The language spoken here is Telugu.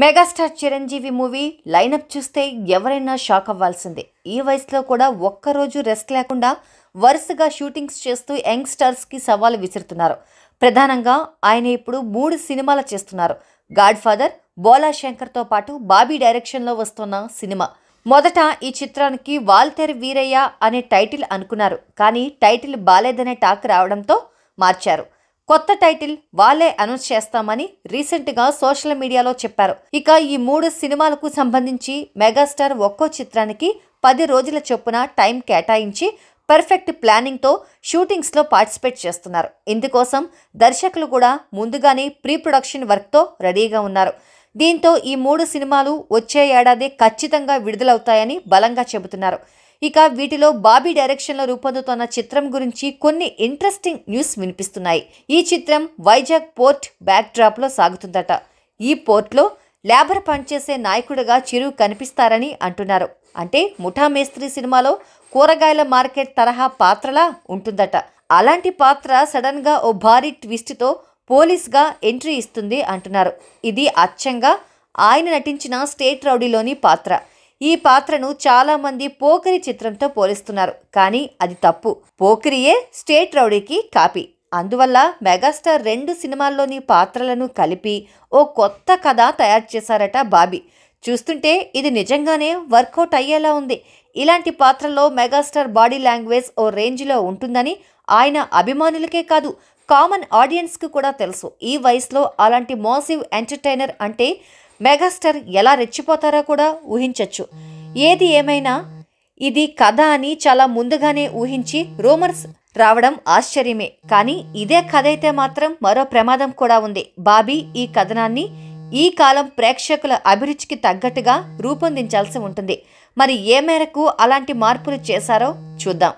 మెగాస్టార్ చిరంజీవి మూవీ లైనప్ చూస్తే ఎవరైనా షాక్ అవ్వాల్సిందే. ఈ వయసులో కూడా ఒక్కరోజు రెస్ట్ లేకుండా వరుసగా షూటింగ్స్ చేస్తూ యంగ్స్టర్స్కి సవాలు విసురుతున్నారు. ప్రధానంగా ఆయన ఇప్పుడు మూడు సినిమాలు చేస్తున్నారు. గాడ్ ఫాదర్ బోలా శంకర్తో పాటు బాబీ డైరెక్షన్లో వస్తున్న సినిమా. మొదట ఈ చిత్రానికి వాల్తెర్ వీరయ్య అనే టైటిల్ అనుకున్నారు. కానీ టైటిల్ బాలేదనే టాక్ రావడంతో మార్చారు. కొత్త టైటిల్ వాళ్ళే అనౌన్స్ చేస్తామని రీసెంట్గా సోషల్ మీడియాలో చెప్పారు. ఇక ఈ మూడు సినిమాలకు సంబంధించి మెగాస్టార్ ఒక్కో చిత్రానికి పది రోజుల చొప్పున టైం కేటాయించి పర్ఫెక్ట్ ప్లానింగ్తో షూటింగ్స్లో పార్టిసిపేట్ చేస్తున్నారు. ఇందుకోసం దర్శకులు కూడా ముందుగానే ప్రీ ప్రొడక్షన్ వర్క్తో రెడీగా ఉన్నారు. దీంతో ఈ మూడు సినిమాలు వచ్చే ఏడాది ఖచ్చితంగా విడుదలవుతాయని బలంగా చెబుతున్నారు. ఇక వీటిలో బాబీ డైరెక్షన్లో రూపొందుతున్న చిత్రం గురించి కొన్ని ఇంట్రెస్టింగ్ న్యూస్ వినిపిస్తున్నాయి. ఈ చిత్రం వైజాగ్ పోర్ట్ బ్యాక్ డ్రాప్లో సాగుతుందట. ఈ పోర్ట్లో లేబర్ పనిచేసే నాయకుడిగా చిరు కనిపిస్తారని అంటున్నారు. అంటే ముఠా మేస్త్రి సినిమాలో కూరగాయల మార్కెట్ తరహా పాత్రలా ఉంటుందట. అలాంటి పాత్ర సడన్గా ఓ భారీ ట్విస్ట్తో పోలీస్గా ఎంట్రీ ఇస్తుంది అంటున్నారు. ఇది అచ్చంగా ఆయన నటించిన స్టేట్ రౌడీలోని పాత్ర. ఈ పాత్రను చాలామంది పోకిరి చిత్రంతో పోలిస్తున్నారు. కానీ అది తప్పు. పోకిరియే స్టేట్ రౌడీకి కాపీ. అందువల్ల మెగాస్టార్ రెండు సినిమాల్లోని పాత్రలను కలిపి ఓ కొత్త కథ తయారు చేశారట బాబీ. చూస్తుంటే ఇది నిజంగానే వర్కౌట్ అయ్యేలా ఉంది. ఇలాంటి పాత్రలో మెగాస్టార్ బాడీ లాంగ్వేజ్ ఓ రేంజ్లో ఉంటుందని ఆయన అభిమానులకే కాదు కామన్ ఆడియన్స్కి కూడా తెలుసు. ఈ వయసులో అలాంటి మోసివ్ ఎంటర్టైనర్ అంటే మెగాస్టార్ ఎలా రెచ్చిపోతారో కూడా ఊహించవచ్చు ఏది ఏమైనా ఇది కథ అని చాలా ముందుగానే ఊహించి రూమర్స్ రావడం ఆశ్చర్యమే. కానీ ఇదే కథ అయితే మాత్రం మరో ప్రమాదం కూడా ఉంది. బాబీ ఈ కథనాన్ని ఈ కాలం ప్రేక్షకుల అభిరుచికి తగ్గట్టుగా రూపొందించాల్సి ఉంటుంది. మరి ఏ మేరకు అలాంటి మార్పులు చేశారో చూద్దాం.